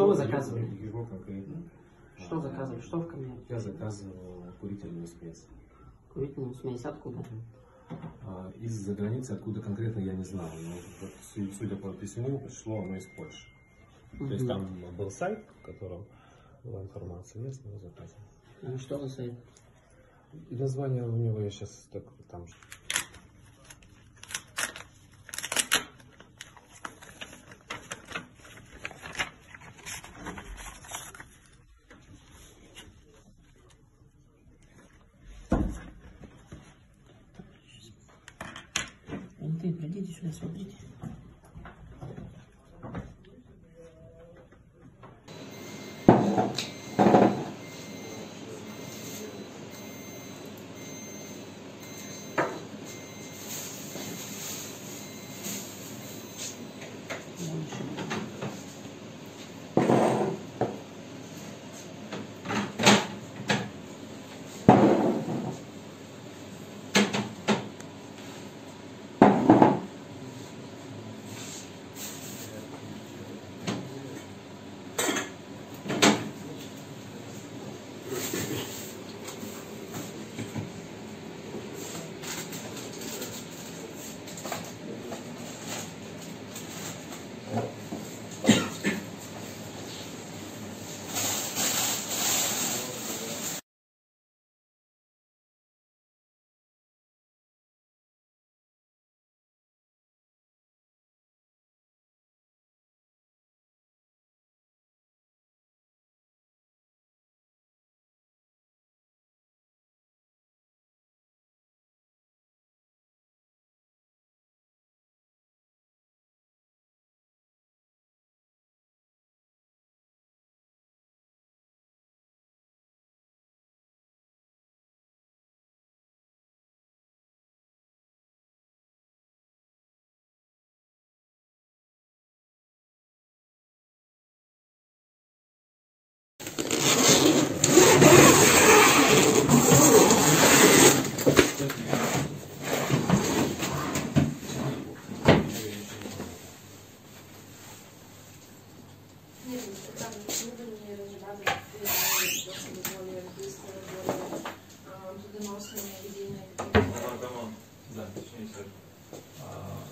Что вы заказывали? Его конкретно. Что А, заказывали? Что в кабинете? Я заказывал курительную смесь. Курительную смесь откуда? А, Из-за границы, откуда конкретно я не знал. Но судя по письму, пришло оно из Польши. То есть там был сайт, в котором была информация, него заказывал. Ну, Что за сайт? Название у него я сейчас так там Менты, придите сюда, смотрите.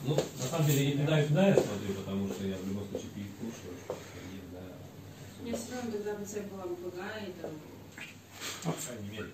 Ну, на самом деле, и туда, и туда я смотрю, потому что я в любом случае пью кушаю, и, да. Я все равно тогда бы цель была бы другая, и там По крайней мере.